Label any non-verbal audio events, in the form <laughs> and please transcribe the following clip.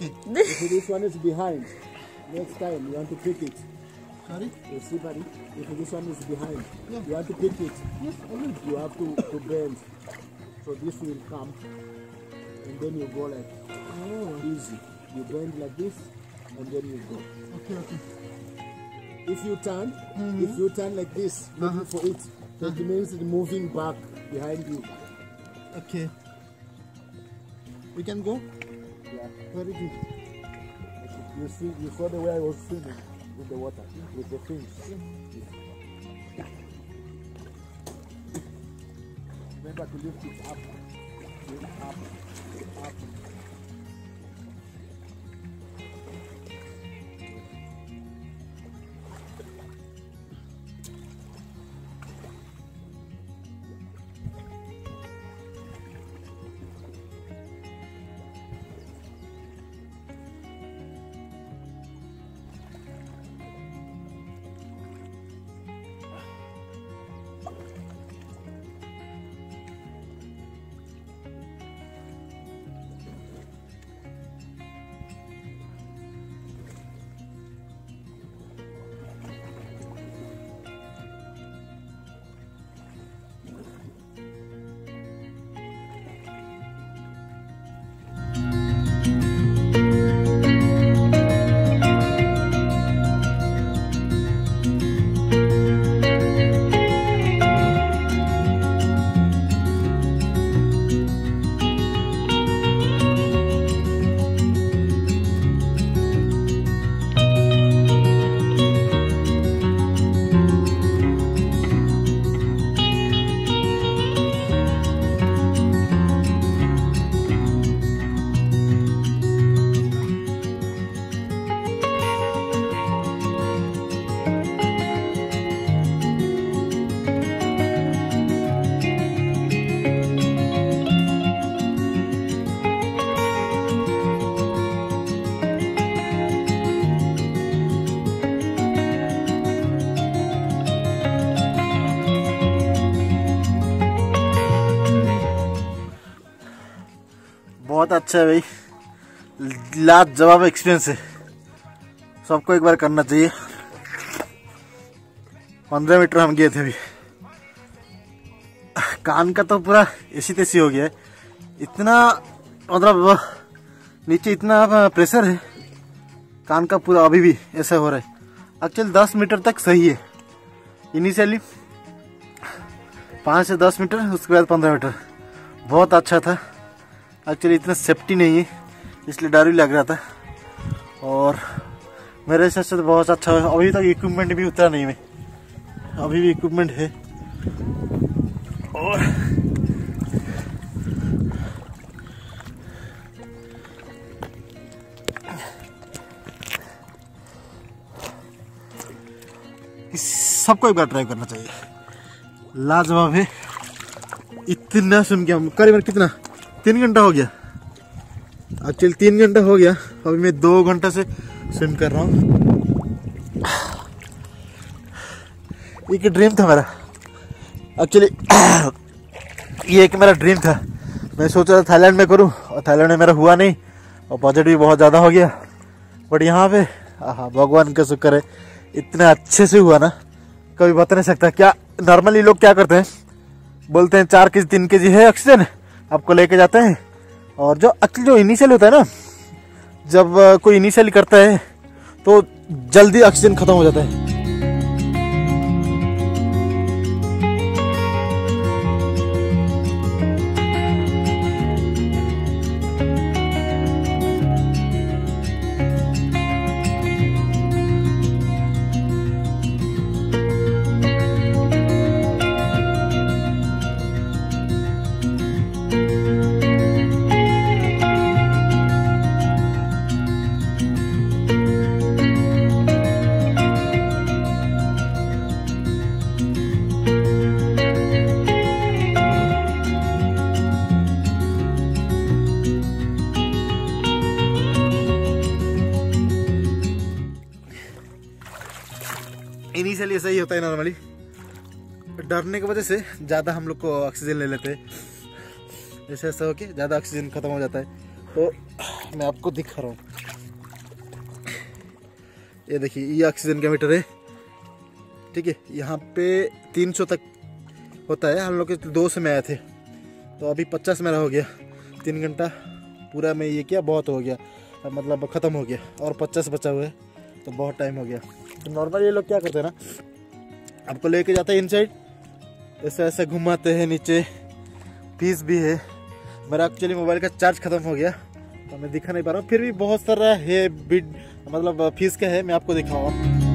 <laughs> if this one is behind, next time you want to pick it. Sorry? You see, buddy, if this one is behind, Yeah. you want to pick it. Yes, I will. You have to, to bend. So this will come, and then you go like Oh, easy. You bend like this, and then you go. okay, okay. If you turn, mm-hmm. if you turn like this, uh-huh. looking for it, that uh-huh. means it's moving back behind you. Okay. We can go? Yeah. Very good. You see, you saw the way I was swimming with the water, with the fins. Remember to lift it up, lift up, up. बहुत अच्छा है भाई। लाजवाब experience है। सबको एक बार करना चाहिए। पंद्रह मीटर हम गए थे अभी। कान का तो पूरा ऐसी तैसी हो गया है। इतना मतलब नीचे इतना प्रेशर है। कान का पूरा अभी भी ऐसा हो रहा है। एक्चुअली दस मीटर तक सही है। इनिशियली पाँच से दस मीटर उसके बाद पंद्रह मीटर बहुत अच्छा था। एक्चुअली इतना सेफ्टी नहीं है, इसलिए डर भी लग रहा था। और मेरे हिसाब से तो बहुत अच्छा है। अभी तक इक्विपमेंट भी उतरा नहीं मैं अभी भी इक्विपमेंट है। और सबको एक बार ट्राई करना चाहिए। लाजवाब है। इतना सुन के हम करीबन कितना? तीन घंटा हो गया। एक्चुअली तीन घंटा हो गया। अभी मैं दो घंटा से स्विम कर रहा हूँ। एक ड्रीम था मेरा। एक्चुअली ये एक मेरा ड्रीम था। मैं सोच रहा था थाईलैंड में करूँ, और थाईलैंड में मेरा हुआ नहीं, और बजट भी बहुत ज़्यादा हो गया। बट यहाँ पे हाँ भगवान का शुक्र है, इतने अच्छे से हुआ ना। कभी बता नहीं सकता। क्या नॉर्मली लोग क्या करते हैं? बोलते हैं, चार के जी तीन के जी है ऑक्सीजन आपको लेके जाते हैं। और जो एक्चुअली जो इनिशियल होता है ना, जब कोई इनिशियल करता है तो जल्दी ऑक्सीजन खत्म हो जाता है। इनिशियली ऐसा ही होता है नॉर्मली डरने की वजह से ज़्यादा हम लोग को ऑक्सीजन ले लेते हैं। ऐसे ऐसा हो के ज़्यादा ऑक्सीजन खत्म हो जाता है। तो मैं आपको दिखा रहा हूँ। ये देखिए, ये ऑक्सीजन का मीटर है। ठीक है, यहाँ पे 300 तक होता है। हम लोग दो से में आए थे। तो अभी 50 मेरा हो गया। तीन घंटा पूरा मैं ये किया, बहुत हो गया। मतलब ख़त्म हो गया। और 50 बचा हुआ है तो बहुत टाइम हो गया। तो नॉर्मल ये लोग क्या करते हैं ना, आपको लेके जाते हैं इनसाइड ऐसे ऐसे घुमाते हैं नीचे फ़ीस भी है। मेरा एक्चुअली मोबाइल का चार्ज खत्म हो गया तो मैं दिखा नहीं पा रहा हूँ। फिर भी बहुत सारा है बिड मतलब फ़ीस का है, मैं आपको दिखाऊँगा।